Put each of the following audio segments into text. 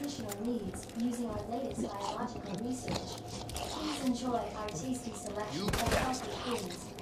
your needs using our latest biological research. Please enjoy our tasty selection of healthy foods.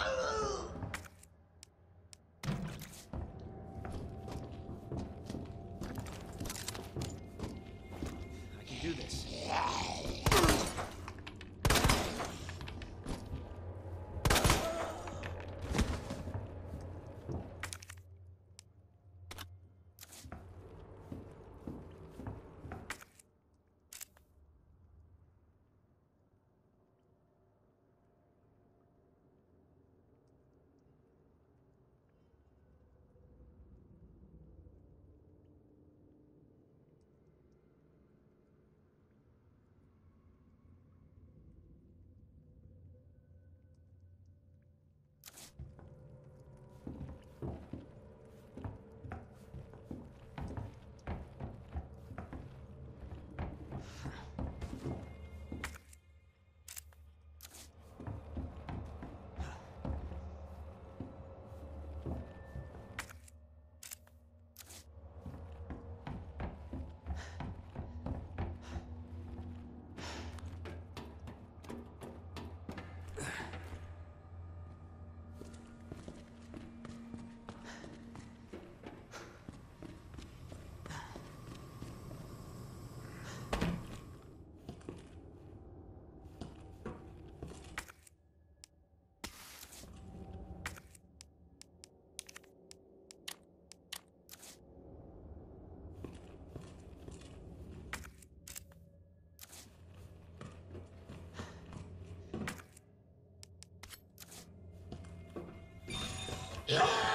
Oh! Yeah.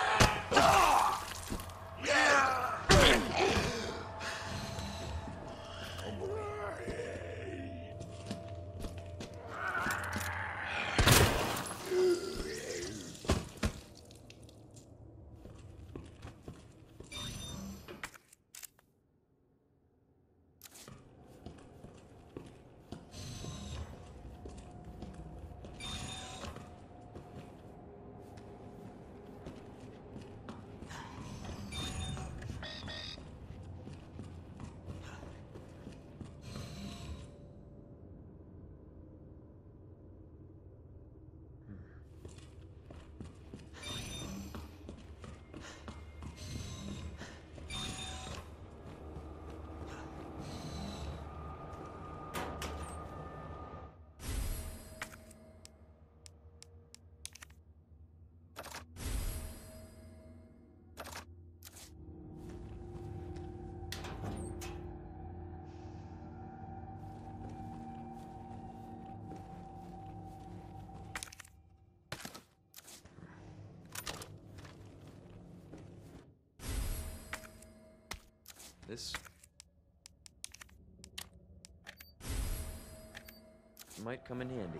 This might come in handy.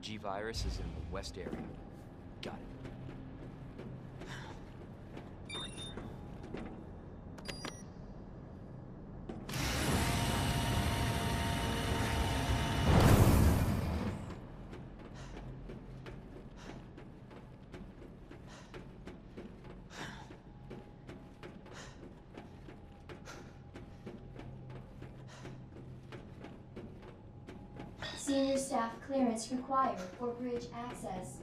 G virus is in the west area. Got it. Clearance required for bridge access.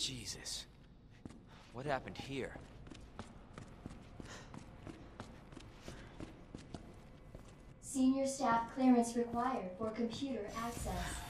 Jesus. What happened here? Senior staff clearance required for computer access.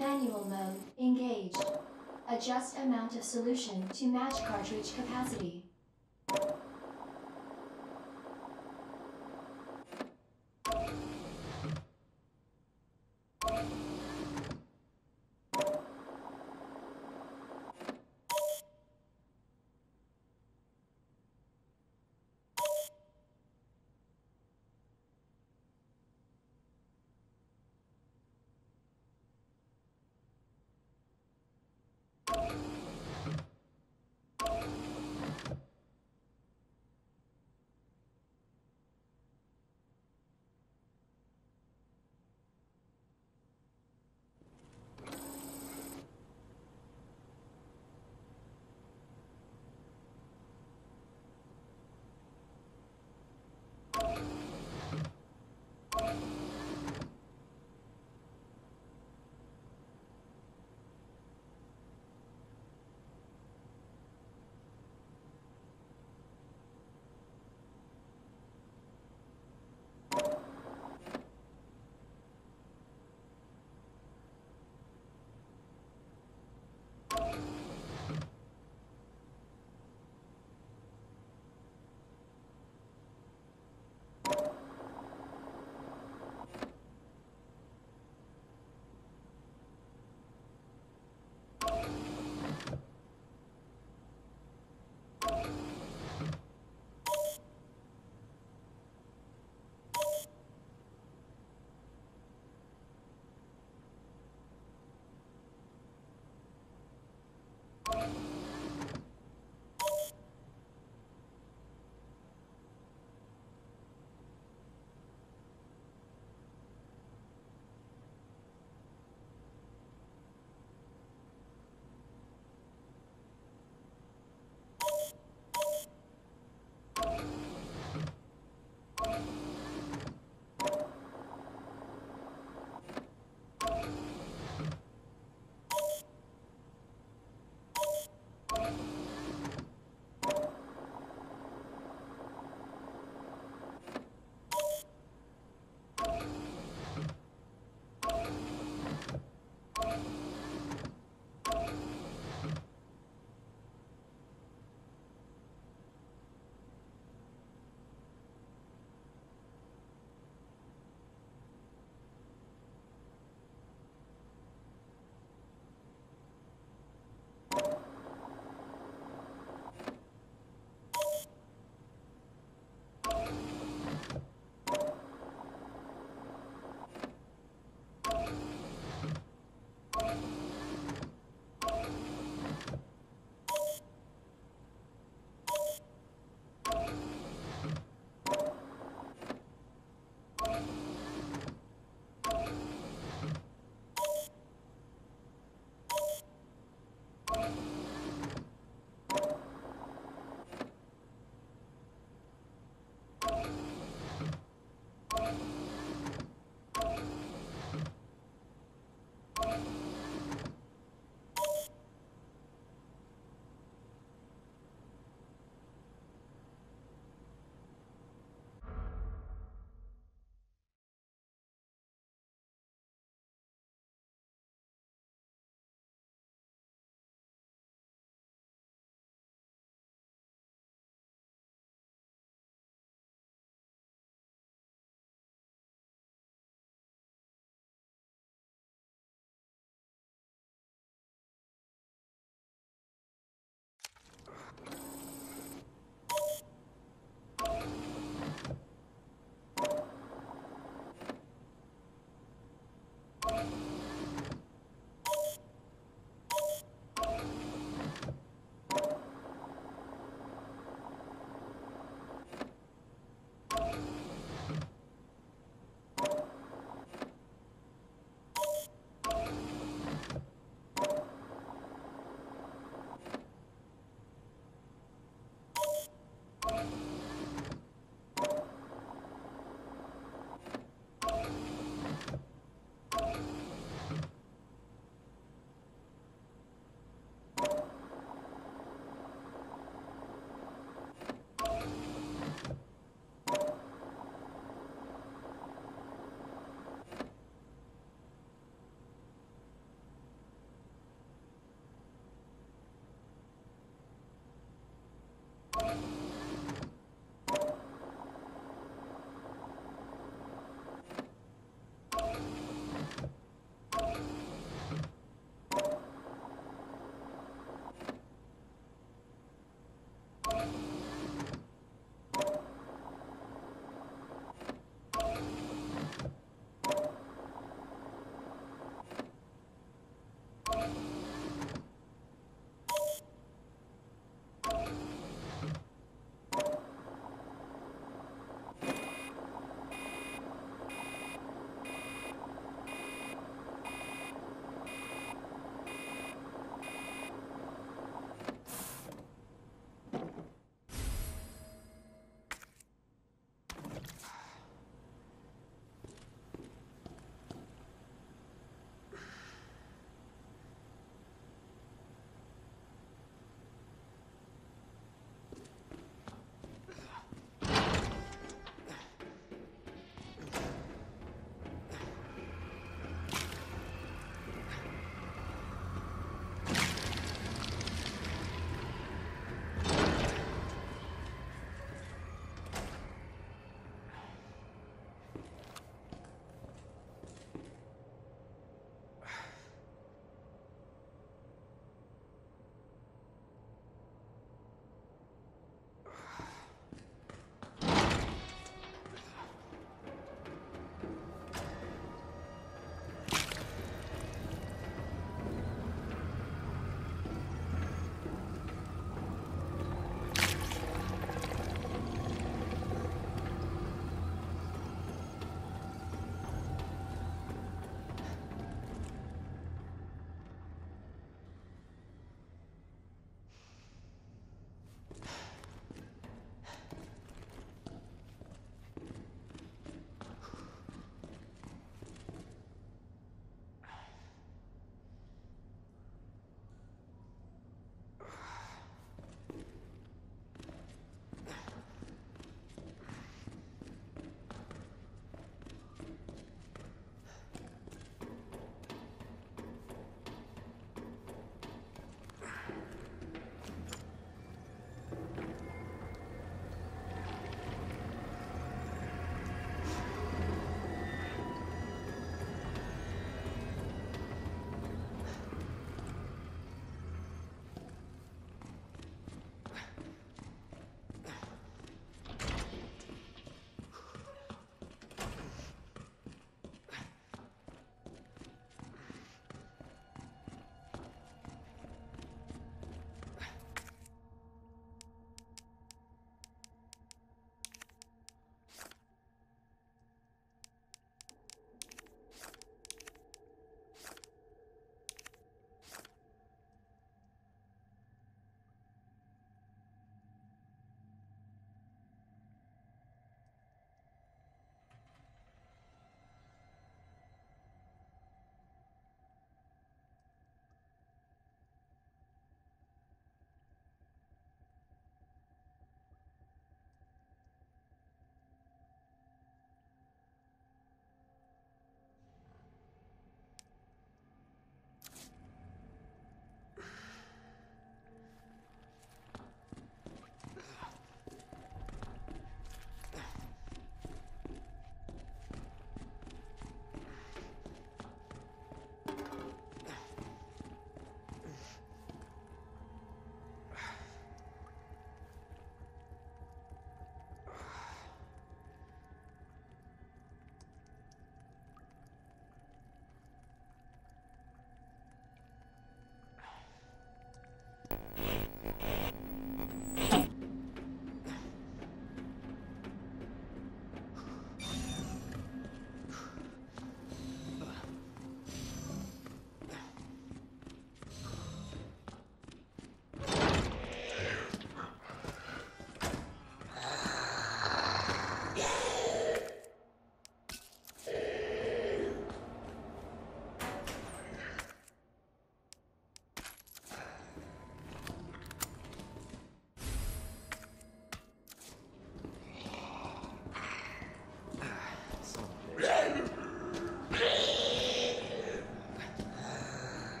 Manual mode engaged. Adjust amount of solution to match cartridge capacity.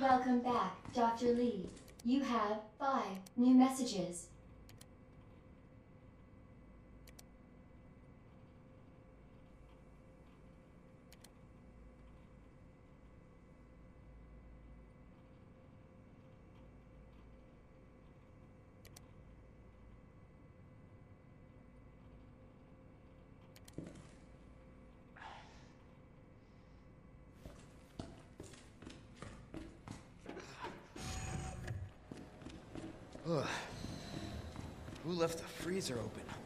Welcome back, Dr. Lee. You have five new messages. Ugh. Who left the freezer open?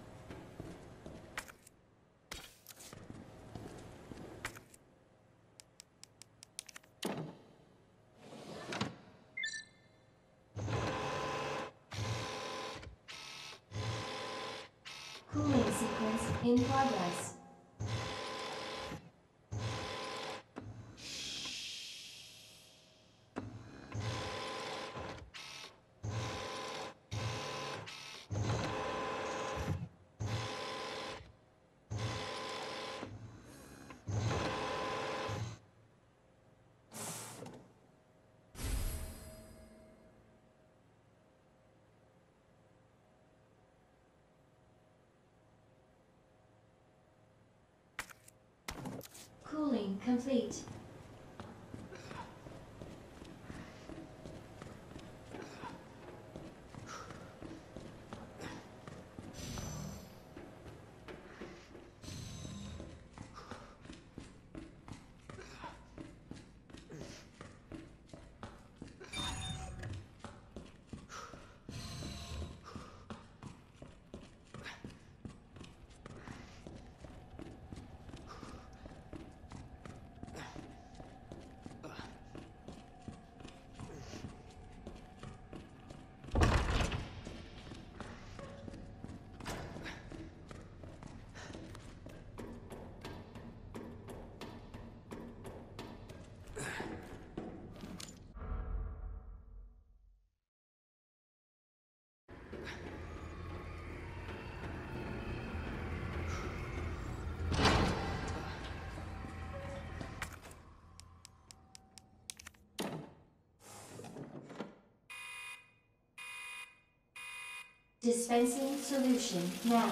Dispensing solution now.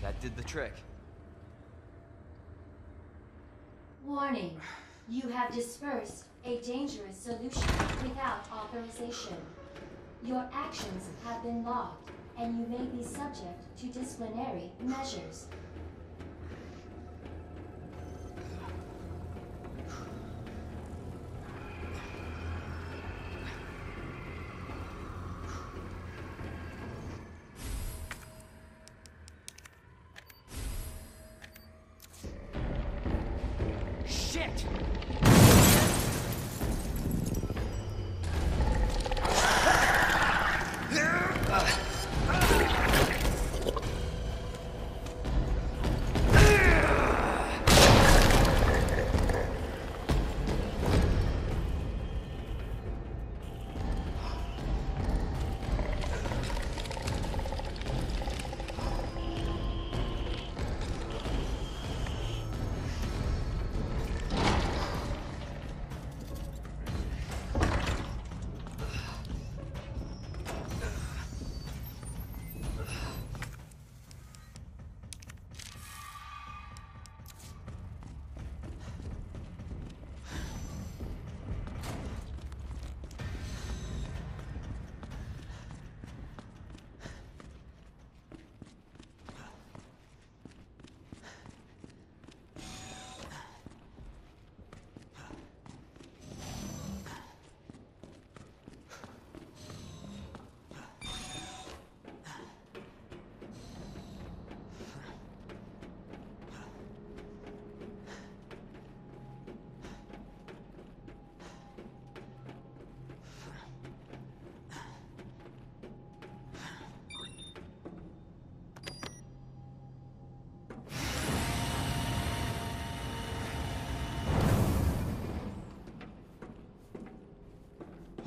That did the trick. Warning. You have dispersed a dangerous solution without authorization. Your actions have been logged, and you may be subject to disciplinary measures.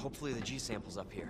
Hopefully the G sample's up here.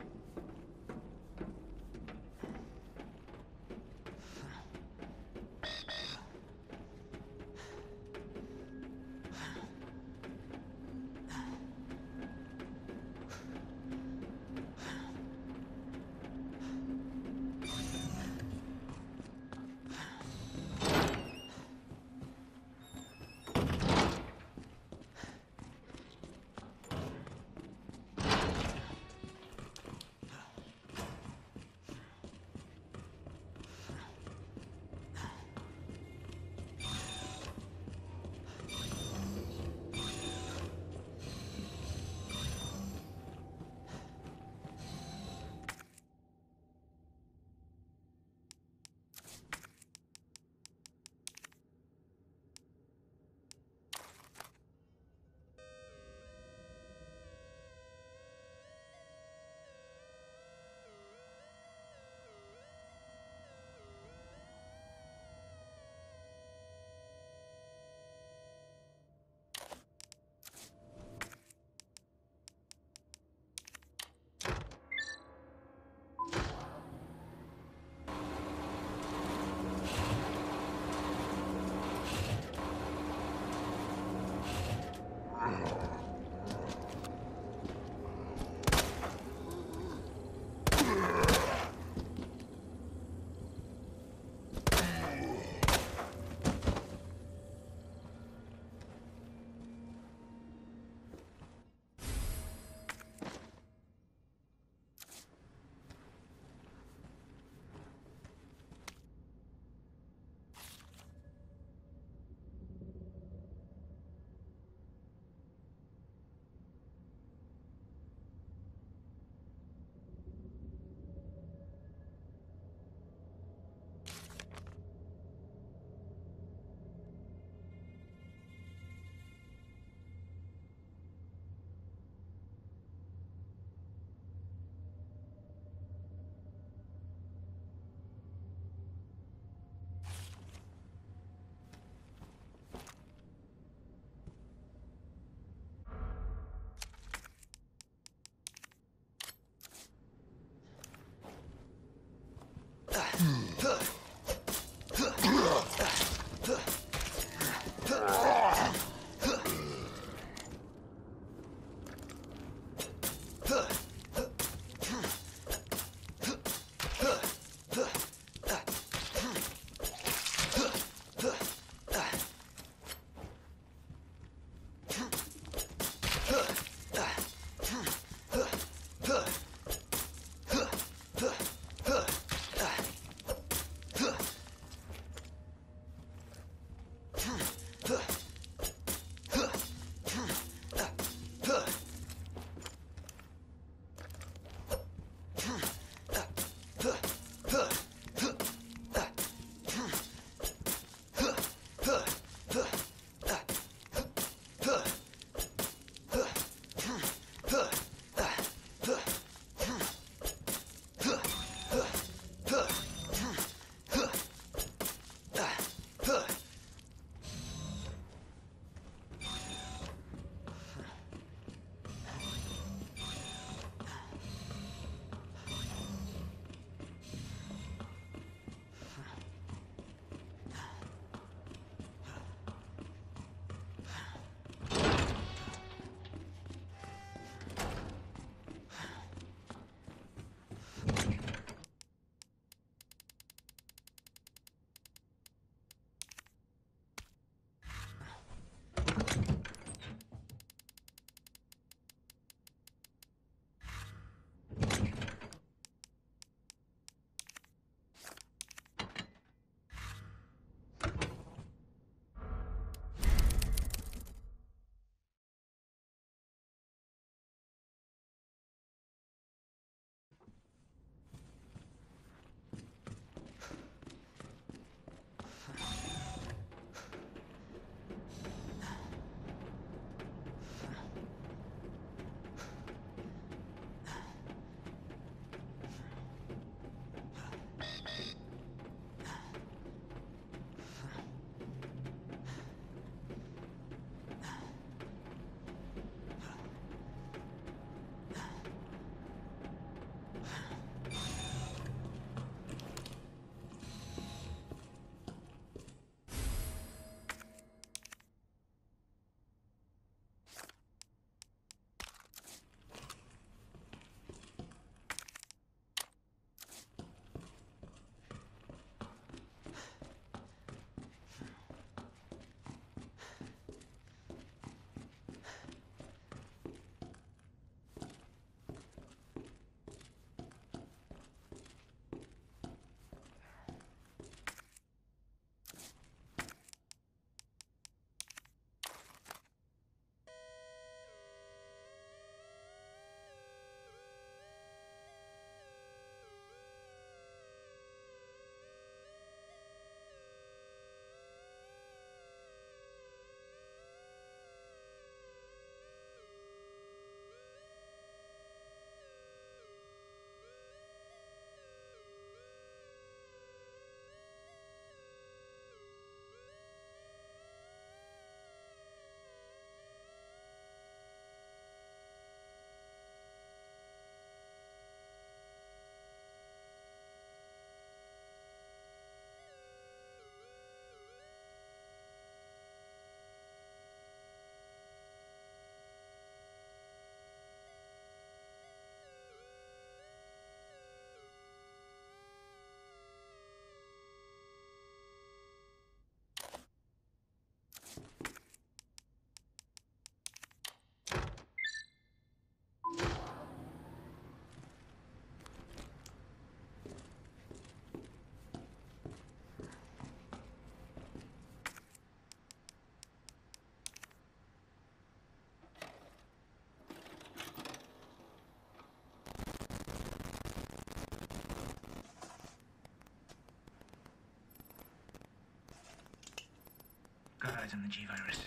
Got on the G-Virus.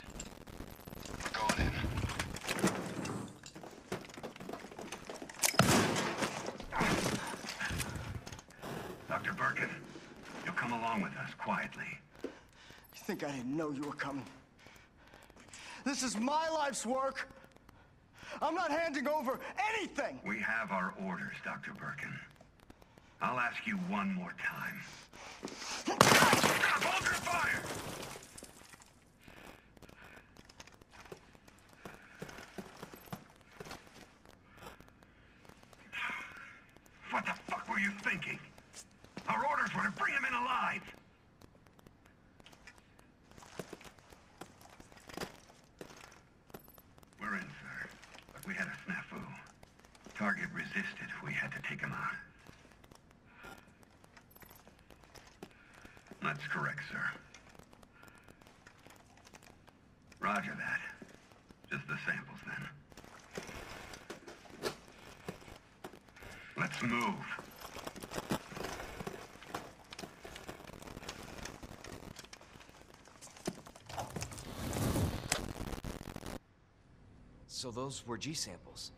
Going in. Dr. Birkin, you'll come along with us quietly. You think I didn't know you were coming? This is my life's work. I'm not handing over anything. We have our orders, Dr. Birkin. I'll ask you one more time. Stop! Hold your fire! What the fuck were you thinking? Our orders were to bring him in alive! We're in, sir. But we had a snafu. Target resisted. We had to take him out. That's correct, sir. Roger that. Just the samples, then. Let's move. So those were G samples.